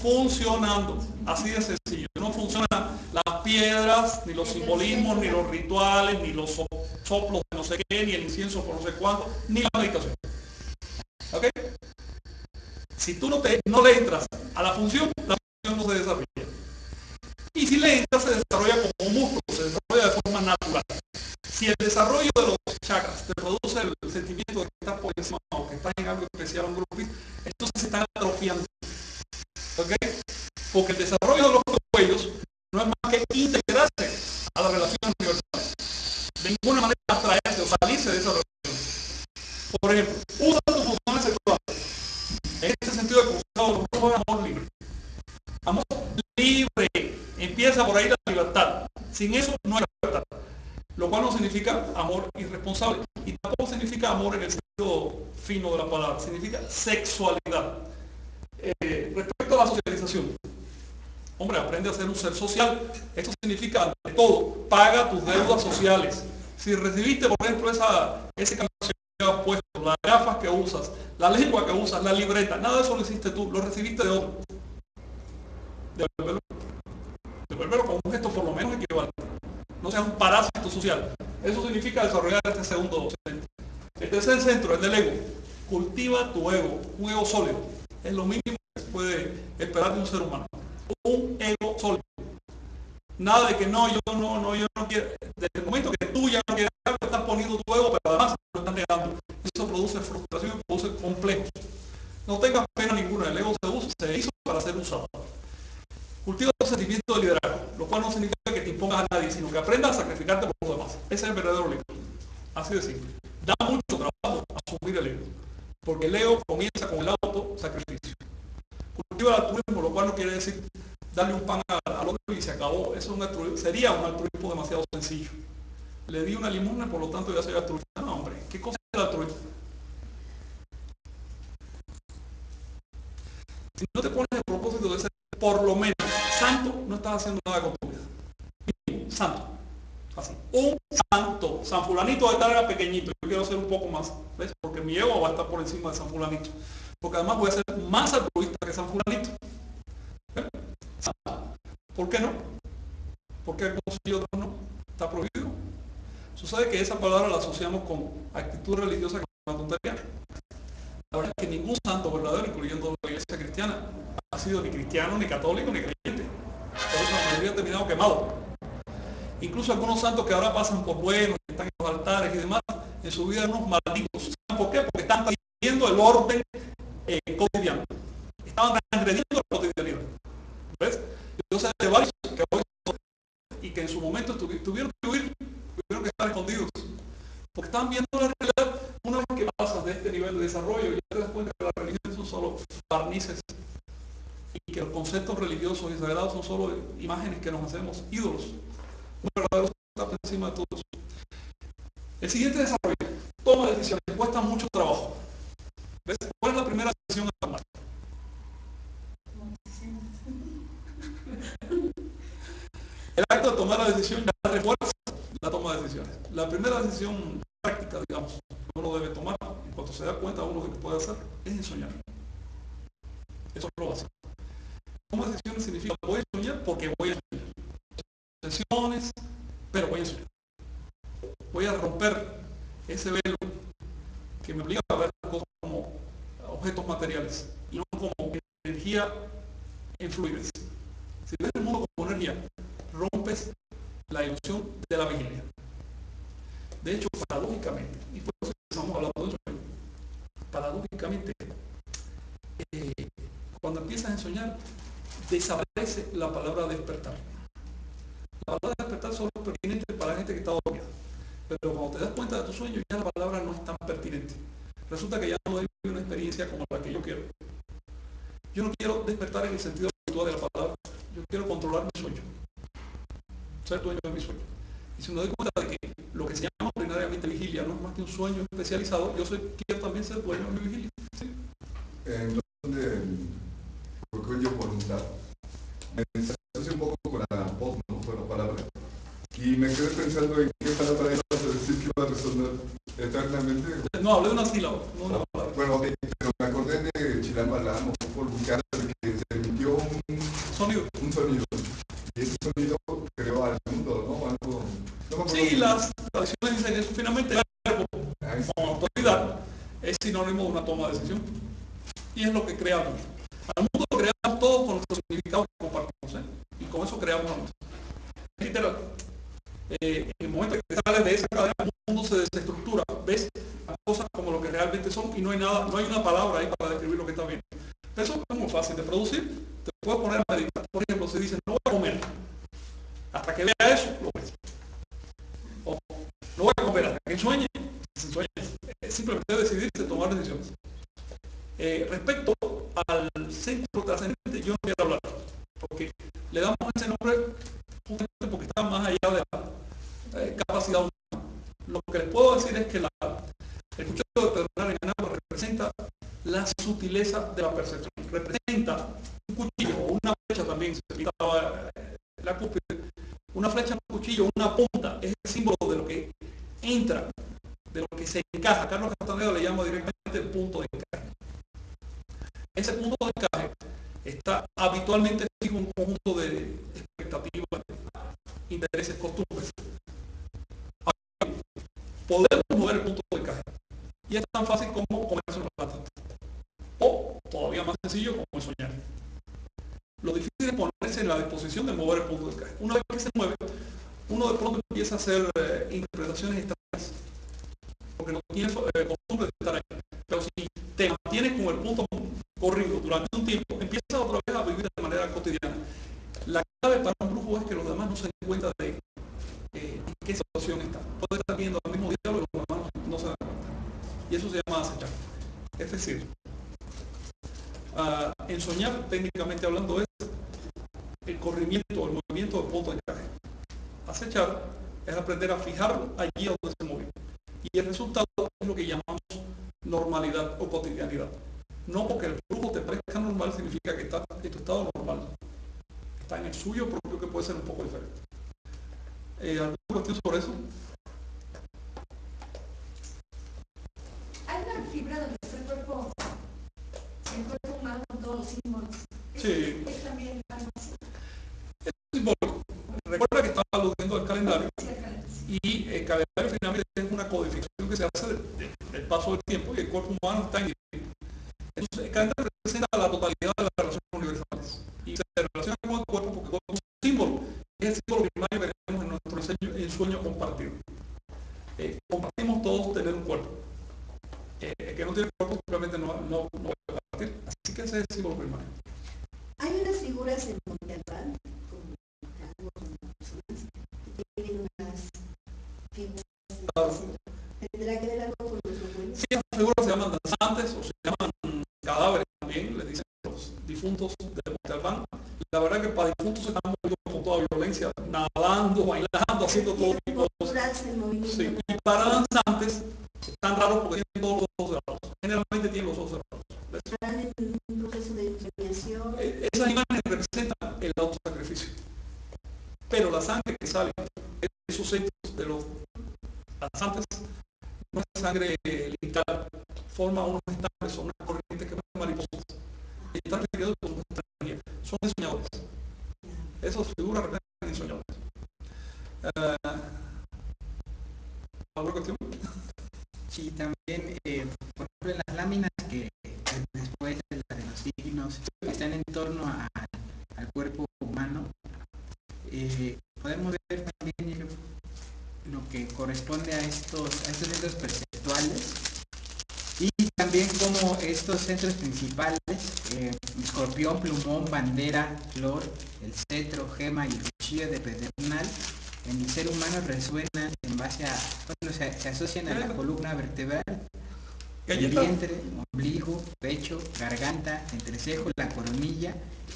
funcionando. Así de sencillo. No funcionan las piedras, ni los simbolismos, ni los rituales, ni los soplos de no sé qué, ni el incienso por no sé cuánto, ni la meditación. ¿Ok? Si tú no, te, no le entras a la función, la función no se desarrolla. Y si le entras, se desarrolla como un músculo, se desarrolla de forma natural. Si el desarrollo de los chakras te produce el sentimiento de que estás por o que estás en algo especial, un grupo, entonces se están atrofiando. Porque el desarrollo de los cuellos no es más que integrarse a las relaciones universales. De ninguna manera abstraerse o salirse de esa relación. Por ejemplo, usa tus funciones sexuales. En este sentido de cruzado, los amor libre. Amor libre. Empieza por ahí la libertad. Sin eso no hay libertad. Lo cual no significa amor irresponsable. Y tampoco significa amor en el sentido fino de la palabra. Significa sexualidad. Eh, la socialización, hombre, aprende a ser un ser social. Esto significa, ante todo, paga tus deudas sociales. Si recibiste, por ejemplo, esa, ese camiseta que has puesto, las gafas que usas, la lengua que usas, la libreta, nada de eso lo hiciste tú, lo recibiste de otro. Devolverlo, devolverlo con un gesto por lo menos equivalente. No seas un parásito social. Eso significa desarrollar este segundo centro. El tercer centro, el del ego. Cultiva tu ego, un ego sólido es lo se puede esperar de un ser humano. Un ego sólido. Nada de que no, yo no, no, yo no quiero. Desde el momento que tú ya no quieres algo, estás poniendo tu ego, pero además lo estás negando. Eso produce frustración produce complejos. No tengas pena ninguna, el ego se, usa, se hizo para ser usado. Cultiva el sentimiento de liderazgo, lo cual no significa que te impongas a nadie, sino que aprendas a sacrificarte por los demás. Ese es el verdadero libro. Así de simple. Da mucho trabajo asumir el ego. Porque el ego comienza con el autosacrificio. Altruismo, lo cual no quiere decir darle un pan al otro y se acabó. Eso sería un altruismo demasiado sencillo. Le di una limosna, por lo tanto ya soy altruista. No, hombre, ¿qué cosa es el altruismo? Si no te pones el propósito de ser por lo menos santo, no estás haciendo nada con tu vida. Santo. Así. Un santo. San Fulanito va a estar pequeñito. Yo quiero ser un poco más. ¿ves? Porque mi ego va a estar por encima de San Fulanito. Porque además voy a ser más altruista que San Fulanito. ¿Por qué no? Porque algunos y otros no. Está prohibido. Sucede que esa palabra la asociamos con actitud religiosa que es una tontería. La verdad es que ningún santo verdadero, incluyendo la iglesia cristiana, ha sido ni cristiano, ni católico, ni creyente. Por eso la mayoría terminado quemado. Incluso algunos santos que ahora pasan por buenos, están en los altares y demás, en su vida unos malditos. ¿Saben por qué? Porque están viendo el orden eh, cotidiano. Estaban transgrediendo la cotidianidad. ¿Ves? Sé de varios que hoy y que en su momento tuvieron que huir, tuvieron que estar escondidos. Porque están viendo la realidad una vez que pasas de este nivel de desarrollo, ya te das cuenta que la religión son solo barnices y que los conceptos religiosos y sagrados son solo imágenes que nos hacemos ídolos un verdadero está por encima de todo eso. El siguiente desarrollo, toma decisiones, cuesta mucho trabajo. ¿Ves? ¿Cuál es la primera decisión a tomar? El acto de tomar la decisión ya refuerza la toma de decisiones. La primera decisión práctica, digamos, que uno debe tomar, en cuanto se da cuenta uno de que puede hacer, es ensoñar. Eso es lo básico. Toma decisiones significa voy a soñar porque voy a soñar pero voy a Voy a romper ese velo que me obliga a ver las cosas como objetos materiales y no como energía en fluidez. Si ves el mundo como energía, rompes la ilusión de la vigilia. De hecho, paradójicamente, y por eso estamos hablando de sueño, paradójicamente, eh, cuando empiezas a soñar, desaparece la palabra despertar. La palabra despertar solo es pertinente para la gente que está dormida. Pero cuando te das cuenta de tu sueño, ya la palabra no es tan pertinente. Resulta que ya no hay una experiencia como la que yo quiero. Yo no quiero despertar en el sentido habitual de la palabra. Yo quiero controlar mi sueño. Ser dueño de mi sueño. Y si me doy cuenta de que lo que se llama ordinariamente vigilia no es más que un sueño especializado, yo soy, quiero también ser dueño de mi vigilia donde yo voluntad. Me asocio un poco con la voz, ¿no? con la palabra. Y me quedé pensando en qué palabra ibas a decir que iba a resonar eternamente. No, hablé de una sílaba, no una palabra. Bueno, pero me acordé de Chilambalam o Fútbol Bucana, que se emitió un sonido. Un sonido. Y ese sonido creó al mundo, ¿no? Algo, no sí, las dicen eso. Finalmente, el verbo como autoridad es sinónimo de una toma de decisión. Y es lo que creamos. Al mundo lo creamos todo con nuestro significado que compartimos. ¿eh? Y con eso creamos música. Literal. Eh, en el momento que sales de esa cadena, el mundo se desestructura. Ves las cosas como lo que realmente son y no hay nada, no hay una palabra ahí para describir lo que está viendo. Eso es muy fácil de producir. Te puedes poner a meditar. Por ejemplo, si dices, no voy a comer. Hasta que vea eso, lo ves. O no voy a comer hasta que sueñe. Si sueñe. Es simplemente decidirse, tomar decisiones. Eh, respecto al centro trascendente, yo no quiero hablar. Porque le damos ese nombre porque está más allá de la eh, capacidad humana. Lo que les puedo decir es que la, el cuchillo de perdonar en agua representa la sutileza de la percepción. Representa un cuchillo o una flecha también, se explicaba eh, la cúspide. Una flecha, un cuchillo, una punta, es el símbolo de lo que entra, de lo que se encaja. Carlos Castaneda le llama directamente el punto de encaje. Ese punto de encaje está habitualmente en un conjunto de expectativas, intereses, costumbres. Podemos mover el punto de encaje. Y es tan fácil como comerse los platos. O, todavía más sencillo, como soñar. Lo difícil es ponerse en la disposición de mover el punto de encaje. Una vez que se mueve, uno de pronto empieza a hacer eh, interpretaciones extrañas. Porque no tiene eh, costumbre de estar ahí. Pero si te mantienes con el punto corrido durante un tiempo, empiezas otra vez a vivir de manera cotidiana. La es que los demás no se den cuenta de eh, qué situación está. Puede estar viendo el mismo diálogo y los demás no se dan cuenta. Y eso se llama acechar. Es decir, en soñar, técnicamente hablando, es el corrimiento, el movimiento del punto de encaje. Acechar es aprender a fijar allí donde se mueve. Y el resultado es lo que llamamos normalidad o cotidianidad. No porque el flujo te parezca normal significa que está en tu estado normal. Está en el suyo propio que puede ser un poco diferente. Eh, ¿Alguna cuestión sobre eso? Hay una fibra donde está el cuerpo el cuerpo humano todos los símbolos. Sí. Es también. Es simbólico. Recuerda que estaba aludiendo al calendario. Y el calendario finalmente es una codificación que se hace del paso del tiempo y el cuerpo humano está en Entonces, el calendario representa la totalidad de las relaciones universales. Y se relaciona con el cuerpo porque el cuerpo es un símbolo. Es el símbolo primario que tenemos en sueño compartido. Eh, compartimos todos tener un cuerpo. Eh, el que no tiene cuerpo simplemente no, no, no Así que ese es el símbolo primario. Hay unas figuras en Montalbán, como personas, que tienen unas figuras. ¿Tendrá que ver algo con los abuelos? Sí, las figuras se llaman danzantes o se llaman cadáveres también, le dicen los difuntos de Montalbán. La verdad que para difuntos se están moviendo con toda violencia, nadando, bailando, haciendo todo tipo de cosas. Sí. Y para danzantes están raros porque tienen todos los ojos cerrados. Generalmente tienen los ojos cerrados. Eh, esas imágenes representan el autosacrificio. Pero la sangre que sale de esos centros de los danzantes no es sangre literal, forma unos estambres o una corriente que van mariposas. Y están ligados con nuestra Son soñadores. Esas figuras representan soñadores. Uh, ¿Alguna cuestión? Sí, también, eh, por ejemplo, en las láminas que después de, los signos están en torno al cuerpo humano, eh, podemos ver que corresponde a estos, a estos centros perceptuales y también como estos centros principales, eh, escorpión, plumón, bandera, flor, el cetro, gema y el cuchillo de pedernal, en el ser humano resuenan en base a, bueno, se, se asocian a la columna vertebral el vientre, ombligo, pecho, garganta, entrecejo, la coronilla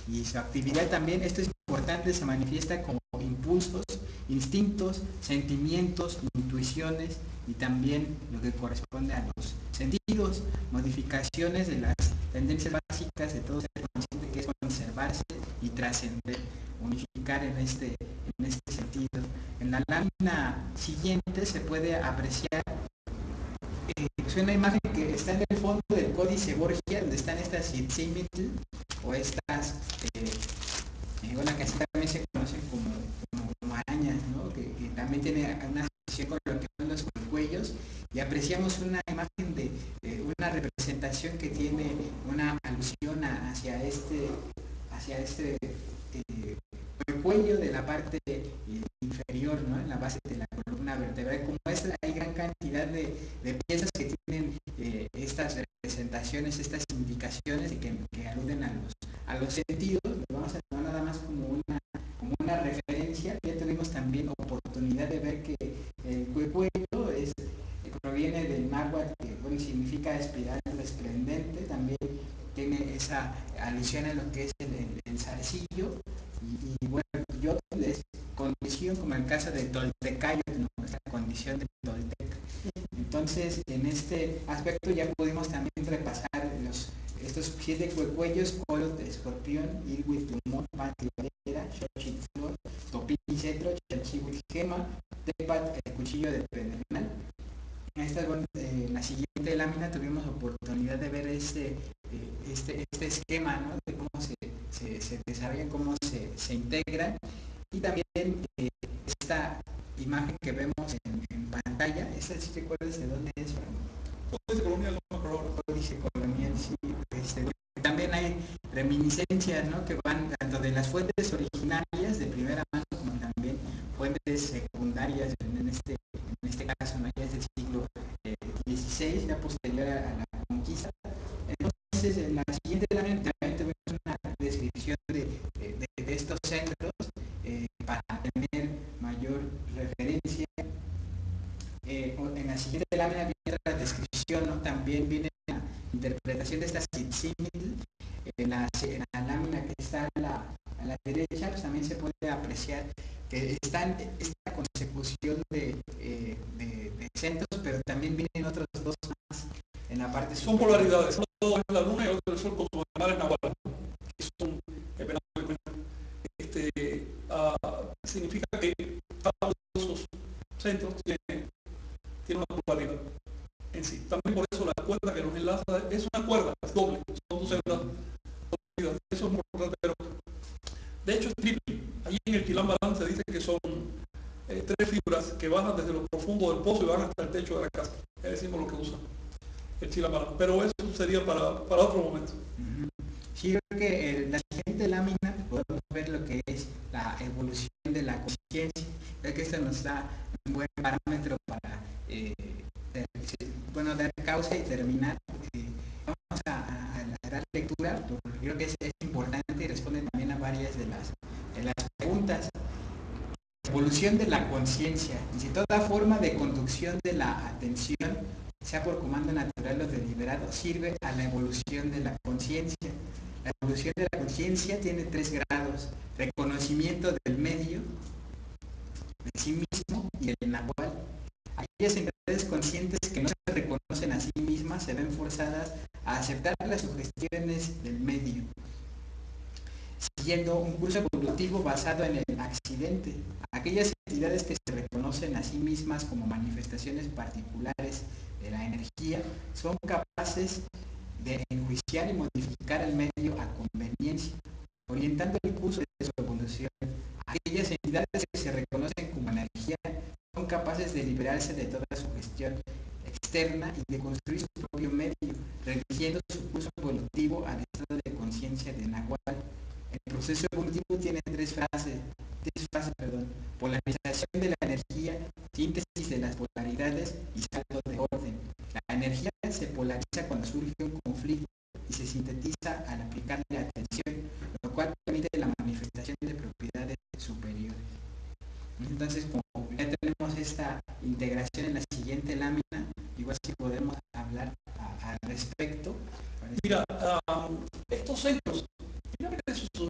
y su actividad también, esto es importante, se manifiesta como impulsos, instintos, sentimientos, intuiciones y también lo que corresponde a los sentidos, modificaciones de las tendencias básicas de todo ser consciente que es conservarse y trascender, unificar en este, en este sentido. En la lámina siguiente se puede apreciar eh, es una imagen que está en el fondo del códice Borgia, donde están estas o estas, eh, eh, que así se conocen como, como, arañas, ¿no? que, también tiene una asociación con lo que son los cuellos, y apreciamos una imagen de, una representación que tiene una alusión hacia este, hacia este eh, cuello de la parte inferior, ¿no? en la base de la columna vertebral. Como es, hay gran cantidad de, piezas que tienen eh, estas representaciones, estas indicaciones que, que, aluden a los, a los sentidos. Lo vamos a tomar nada más como una, como una referencia. Ya tuvimos también oportunidad de ver que el cuello es, proviene del náhuatl, que bueno, significa espiral resplendente, también tiene esa alusión a lo que es el, el, zarcillo y, bueno, yo es condición como el caso de Toltecayo, ¿no? la condición de Toltec. Entonces, en este aspecto ya pudimos también repasar los, estos siete cuellos, colos de escorpión, irwit, plumón, patibadera, xochitlor, topín, cetro, chachihuit, gema, tepat, el cuchillo de pedernal. En esta, eh, la siguiente lámina tuvimos oportunidad de ver este, eh, este, este esquema ¿no? de cómo se, se, se cómo se, se integran y también eh, esta imagen que vemos en, pantalla, ¿esa si recuerdas de dónde es colonial, no Códice colonial, sí. Este, también hay reminiscencias ¿no? que van tanto de las fuentes originarias de primera mano como también fuentes secundarias en este, en este caso, ¿no? ya es del siglo XVI, eh, ya posterior a, la conquista. Entonces, en la siguiente también tenemos una descripción de, de, de estos centros eh, para tener mayor referencia. Eh, en la siguiente lámina viene la descripción, ¿no? también viene la interpretación de estas símil. En la, en la lámina que está a la, a la derecha, pues también se puede apreciar que está en esta consecución de, eh, de, de, centros, pero también vienen otros dos más en la parte Son superior. polaridades, uno es la luna y otro es el sol sus animales nahuales, que son este, uh, significa que esos centros tiene una polaridad en sí. También por eso la cuerda que nos enlaza es una cuerda, es doble, son dos celdas Eso es muy importante, pero de hecho es triple. Allí en el Quilán Balance dice que son eh, tres figuras que bajan desde lo profundo del pozo y van hasta el techo de la casa. Es decimos lo que usa Pero eso sería para, para otro momento. Sí, yo creo que la siguiente lámina podemos ver lo que es la evolución de la conciencia. Creo que esto nos da un buen parámetro para eh, bueno, dar causa y terminar. Vamos a, a, dar lectura, porque creo que es, importante y responde también a varias de las, de las preguntas. Evolución de la conciencia. Si toda forma de conducción de la atención, sea por comando natural o deliberado, sirve a la evolución de la conciencia. La evolución de la conciencia tiene tres grados. Reconocimiento del medio, de sí mismo y el nahual. Aquellas entidades conscientes que no se reconocen a sí mismas se ven forzadas a aceptar las sugestiones del medio, siguiendo un curso evolutivo basado en el accidente. Aquellas entidades que se reconocen a sí mismas como manifestaciones particulares de la energía son capaces de enjuiciar y modificar el medio a conveniencia, orientando el curso de su evolución. Aquellas entidades que se reconocen como energía son capaces de liberarse de toda su gestión externa y de construir su propio medio, redirigiendo su curso evolutivo al estado de conciencia de Nahual. El proceso evolutivo tiene tres fases, tres fases perdón, polarización de la energía, síntesis las polaridades y salto de orden. La energía se polariza cuando surge